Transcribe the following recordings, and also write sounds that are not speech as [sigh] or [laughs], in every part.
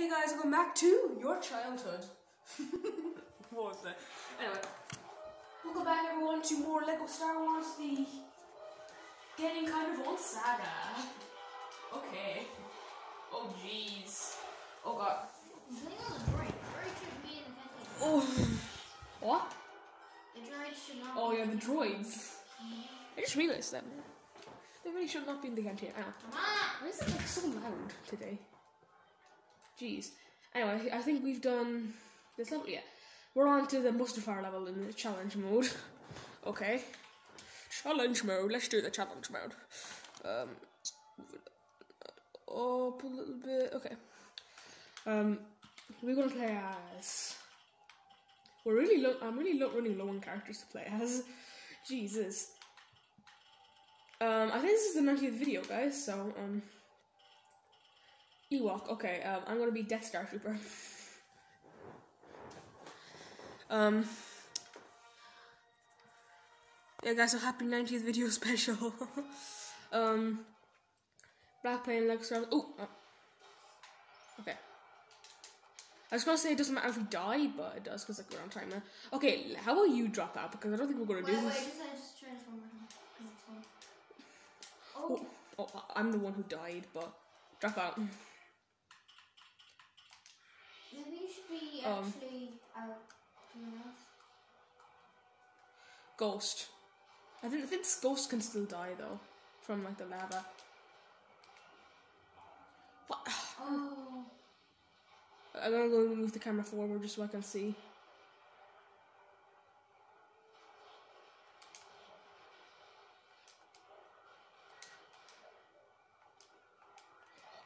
Hey guys, welcome back to your childhood. [laughs] what was that? Anyway, welcome back everyone to more Lego Star Wars, the getting kind of old saga. Okay. Oh jeez. Oh god. Oh. What? The droid should not Oh yeah, the droids. I just realised that. They really should not be in the canteen. Ah. Why is it like so loud today? Jeez. Anyway, I think we've done this level. Yeah, we're on to the Mustafar level in the challenge mode. [laughs] Okay, challenge mode. Let's do the challenge mode. Um, up a little bit. Okay. Um, we're gonna play as. We're really low. I'm really low, running low on characters to play as. [laughs] Jesus. Um, I think this is the 90th video, guys. So, um, Ewok. Okay, um, I'm gonna be Death Star Trooper. um, yeah, guys. So happy 90th video [laughs] special. um, Black playing Lego Star. Oh, oh, okay. I was gonna say it doesn't matter if we die, but it does because like we're on time now. Okay, how about you drop out because I don't think we're gonna Wait, do wait, this. just, I just transform it. 'cause. Oh, Oh, oh, I'm the one who died, but drop out. Um. actually out else. Ghost. I think I think this ghost can still die though from like the lava. What? [sighs] Oh, I'm gonna go move the camera forward just so I can see.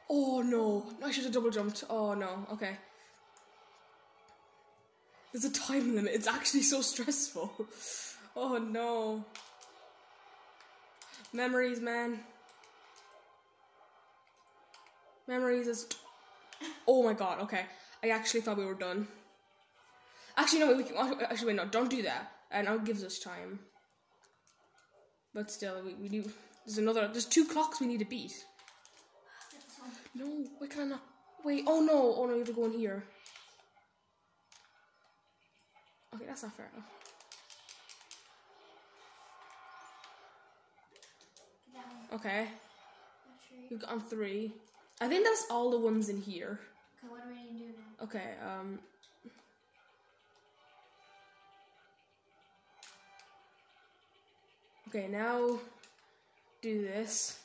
Oh no! I should have double jumped. Oh no. Okay. There's a time limit. It's actually so stressful. [laughs] Oh no. Memories, man. Memories is. Oh my god. Okay. I actually thought we were done. Actually, no. We can, actually, wait. No, don't do that. And it gives us time. But still, we, we do. There's another. There's two clocks we need to beat. No, why can I not? Wait, oh no, oh no, you have to go in here. Okay, that's not fair enough. Get that one. Okay, we've gotten three. I think that's all the ones in here. okay, what do we need to do now? Okay, um. Okay, now do this.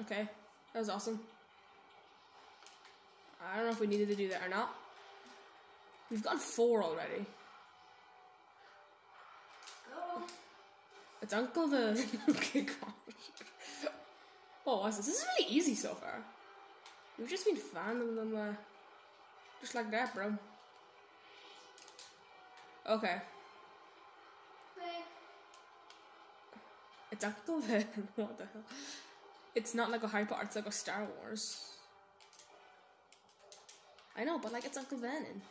Okay, that was awesome. I don't know if we needed to do that or not. We've gotten four already. Go. It's Uncle the. [laughs] okay, gosh. [laughs] Oh, what's this? This is really easy so far. We've just been finding them, uh, just like that, bro. Okay, it's Uncle [laughs] the. what the hell? It's not like a Harry Potter, it's like a Star Wars. I know, but like it's Uncle Vernon.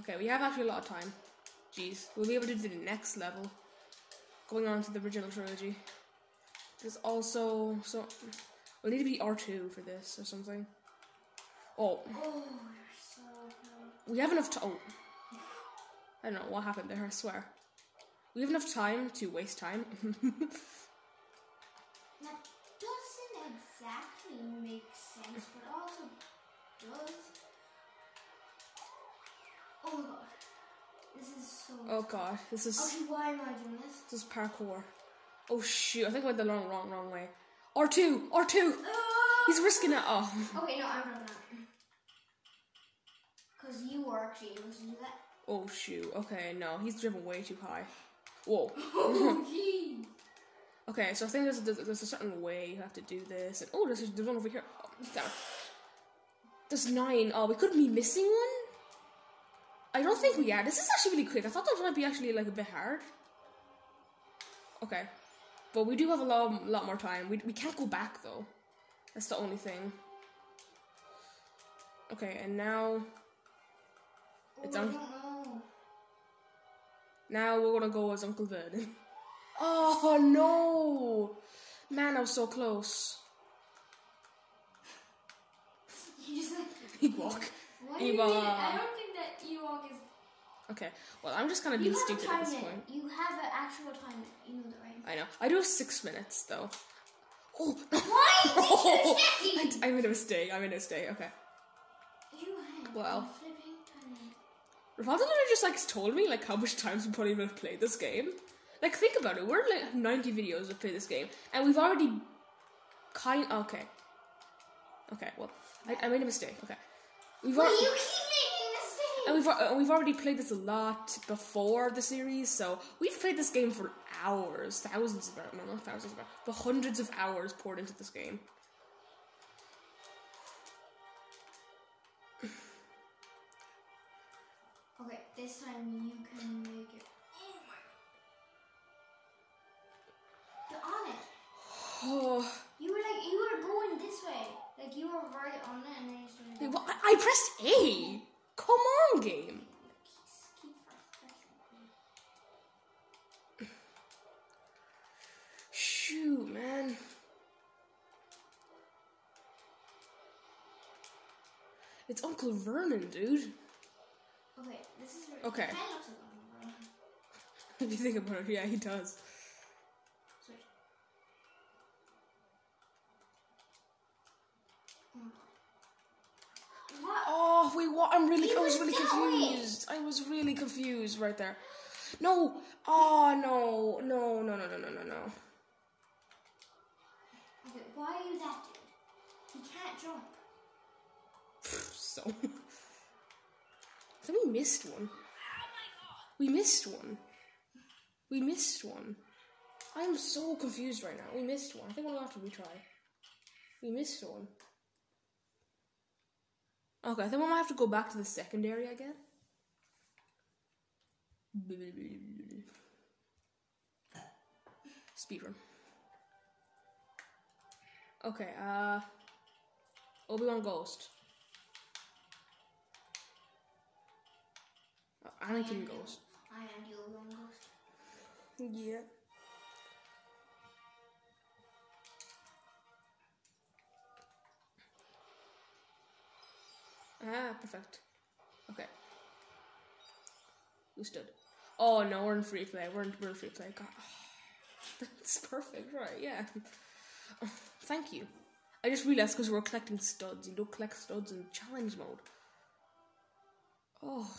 Okay, we have actually a lot of time. Jeez, we'll be able to do the next level. Going on to the original trilogy. There's also so we'll need to be R two for this or something. Oh, Oh, so we have enough time. Oh. I don't know what happened there. I swear. We have enough time to waste time. [laughs] That doesn't exactly make sense, but also does. Oh my god. This is so. oh god, this is Okay, why am I doing this? this is parkour. Oh shoot! I think I went the wrong, wrong, wrong way. R two, R two. He's risking it. Oh. Okay, no, I'm out. Because you were actually able to do that. Oh shoot. Okay, no, he's driven way too high. Whoa. [laughs] [laughs] Oh. Okay, so I think there's, there's, there's a certain way you have to do this. And, oh, there's, there's one over here. Oh, down. There's nine. Oh, we could be missing one? I don't think we are. This is actually really quick. I thought that might be actually like a bit hard. Okay. But we do have a lot, lot more time. We, we can't go back though. That's the only thing. Okay, and now oh It's oh, on- I now we're gonna go as Uncle Vernon. Oh no! Man, I was so close. Ewok. What do you mean? I don't think that Ewok is. Okay, well, I'm just kind of You being have a stupid at this point. You have an actual time. You know that, right? I know. I do have six minutes, though. Oh, Why did you I, change? I made a mistake. I made a mistake. Okay. You have Well. a flipping. Rafael literally just like told me like how much times we probably have played this game. Like think about it, we're like 90 videos to play this game, and we've already kind. Okay. Okay. Well, I, I made a mistake. Okay. We've Well, already. you keep making mistakes. And we've, and we've already played this a lot before the series, so we've played this game for hours, thousands of hours, no, not thousands of hours, but hundreds of hours poured into this game. Okay, this time you can I, pressed A. Come on, game. Shoot, man. It's Uncle Vernon, dude. Okay, this is. Okay. Like. [laughs] If you think about it, yeah, he does. Switch. What? Oh, wait, what? I'm really, he I was, was really going. confused. I was really confused right there. No. Oh, no. No, no, no, no, no, no, no. Why are you that dude? He can't jump. so. [laughs] I think we missed one. Oh we missed one. We missed one. I'm so confused right now. We missed one. I think we'll have to retry. We missed one. Okay, then we might have to go back to the secondary area again. Speedrun. Okay, uh. Obi Wan Ghost. Uh, Anakin Ghost. I am the Obi-Wan ghost. Yeah. Ah, perfect. Okay. We stood. Oh no, we're in free play. We're in, we're in free play. God. [laughs] That's perfect, right? Yeah. Oh, [laughs] thank you. I just realized because we're collecting studs. You don't collect studs in challenge mode. Oh.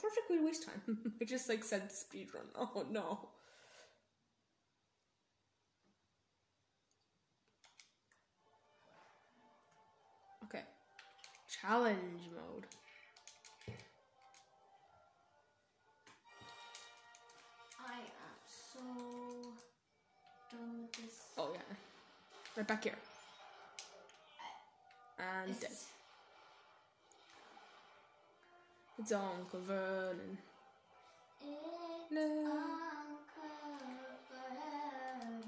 Perfect way to waste time. [laughs] I just like said speedrun. Oh no. Okay. Challenge mode. I am so done with this. Oh yeah. Right back here. And This dead. It's Uncle Vernon. It's No. Uncle Vernon.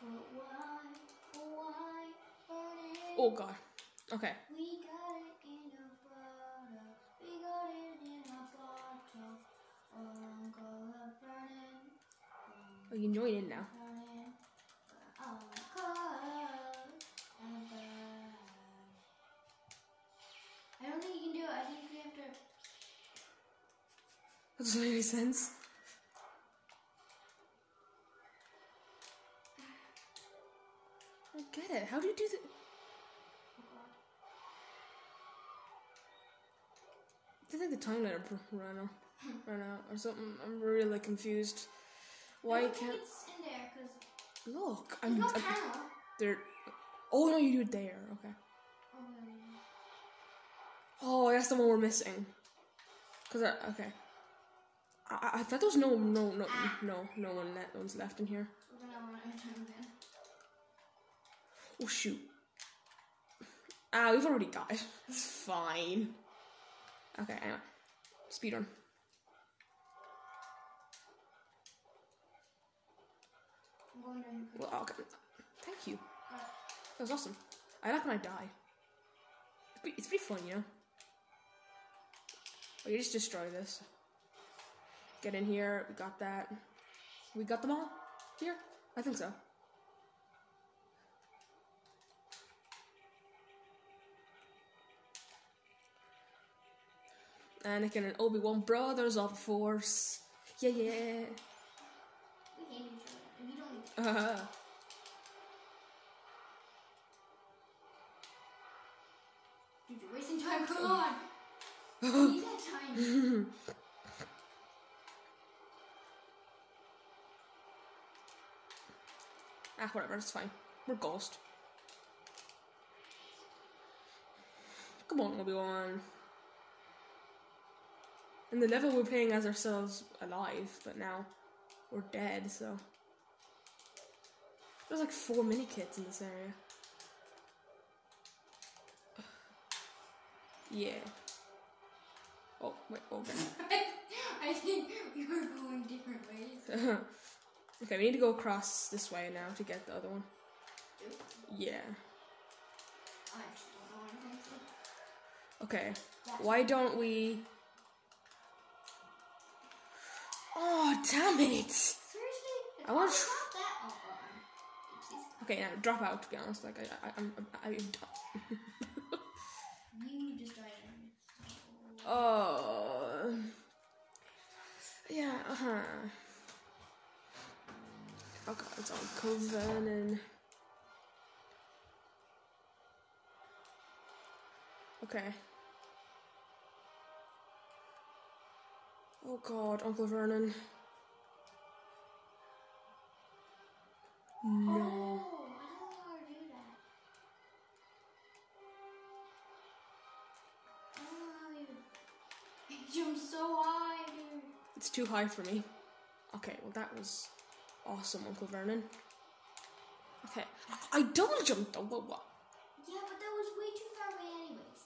Why, why Vernon? Oh god. Okay. We got it in a bottle. We got it in a bottle. Oh, you can join in now. Vernon. Uncle Vernon. I don't think you can do it. I think we have to. That doesn't make any sense. I don't get it. How do you do that? Oh God. I think the timeline ran out, ran out or something. I'm really confused. Why can't it's in there because look? I'm no I- there. Oh no, you do it there. Okay. Oh. Oh, that's the one we're missing. Cause I, okay. I, I- thought there was no no no no no one that one's left in here. We're gonna run out of time again. Oh shoot. Ah, we've already died. [laughs] It's fine. Okay. Speedrun. I'm going down. Well, okay. Thank you. That was awesome. I like when I die. It's pretty, it's pretty fun, you know? Oh, you just destroy this. Get in here. We got that. We got them all. Here? I think so. Anakin and Obi Wan brothers of the Force. Yeah, yeah. We hate each other. And you don't Uh, Dude, [laughs] you're wasting time. Come on. Need that time. ah, whatever, it's fine. We're Ghost. Come on, Obi Wan. In the level, we're playing as ourselves alive, but now we're dead, so. There's like four mini kits in this area. [sighs] Yeah. Oh, wait, oh, okay. [laughs] I think we were going different ways. [laughs] okay, we need to go across this way now to get the other one. Yeah. I actually don't know anything. So Okay. Why don't we. Damn it! Seriously? I wanna It's that. Oh, oh. Okay, now drop out, to be honest. Like, I, I, I'm. I, I, You just died. oh. Yeah, uh huh. Oh god, it's on Coven and. Okay. Oh god, Uncle Vernon. [laughs] You jump so high, dude. It's too high for me. Okay, well that was awesome, Uncle Vernon. Okay, I double jumped though. What? what? Yeah, but that was way too far away, anyways.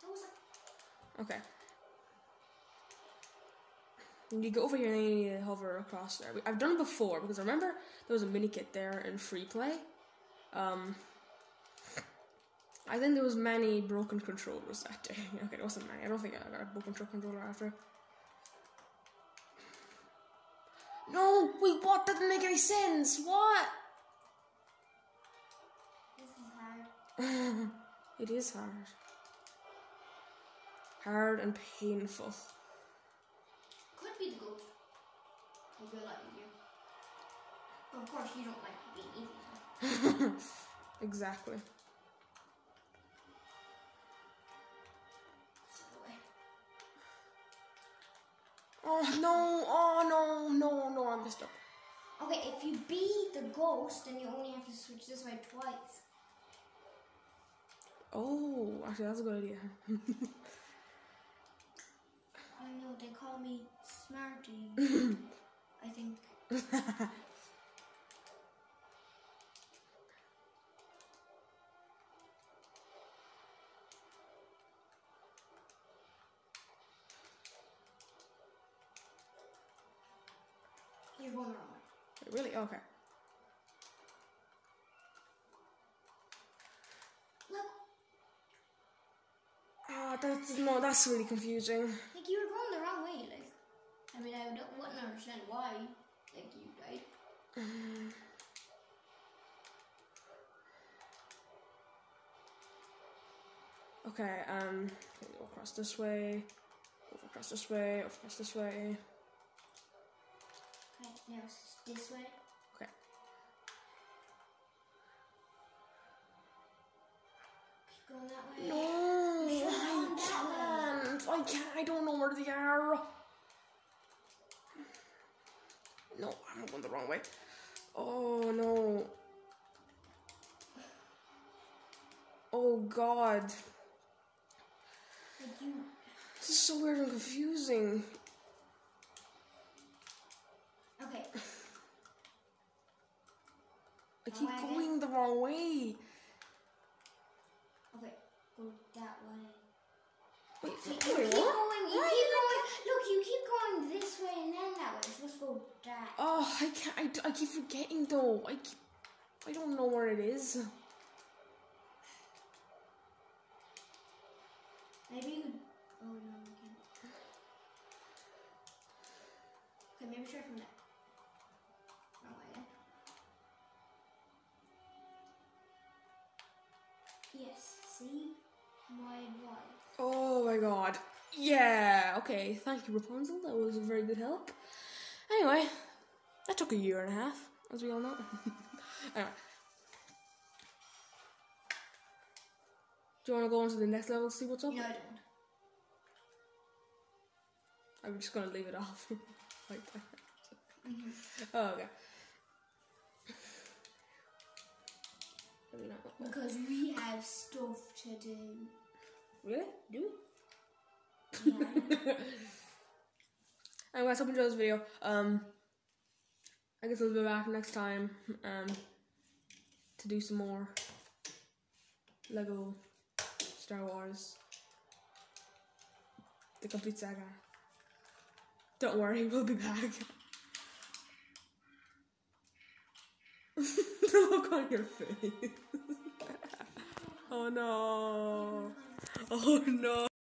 That was like. Okay. And you go over here and then you hover across there. I've done it before because I remember there was a mini kit there in free play. Um, I think there was many broken controllers that day. [laughs] Okay, there wasn't many. I don't think I got a broken truck controller after. No, wait, what? That didn't make any sense. What? This is hard. [laughs] it is hard. Hard and painful. Could be the ghost. It'll be a lot. But of course, you don't like being easy. [laughs] exactly. So, Oh no! Oh no! No! No! I messed up. Okay, if you beat the ghost, then you only have to switch this way twice. Oh, actually, that's a good idea. [laughs] I know, they call me Smarty. [laughs] I think. [laughs] You're going wrong way. really? Okay. Look, Ah, that's no. That's really confusing. I don't, wouldn't understand why. Like you died. [sighs] Okay. Um. Okay, go across this way. Over across this way. Over across this way. Okay, now this way. Okay. Keep going that way. No, You should have I can't. I can't. I don't know where they are. No, I'm going the wrong way. Oh no. Oh god. You. This is so weird and confusing. Okay. I keep again? going the wrong way. Okay. Go that way. Wait, wait, keep what? Oh, I can't. I, I keep forgetting though. I keep, I don't know where it is. Maybe you. Oh no, I can't. Okay, maybe try from that. Yes. See my. Oh my god. Yeah. Okay. Thank you, Rapunzel. That was a very good help. Anyway, that took a year and a half, as we all know. [laughs] anyway. Do you want to go on to the next level see what's up? No, I don't. I'm just going to leave it off. [laughs] like that. Mhm. Oh, okay. Because we have stuff to do. Really? Do we? [laughs] Yeah. Anyway, hope you enjoyed this video. Um, I guess I'll be back next time um, to do some more Lego Star Wars The Complete Saga. Don't worry, [laughs] we'll be back. [laughs] look on your face. [laughs] oh no. Oh no.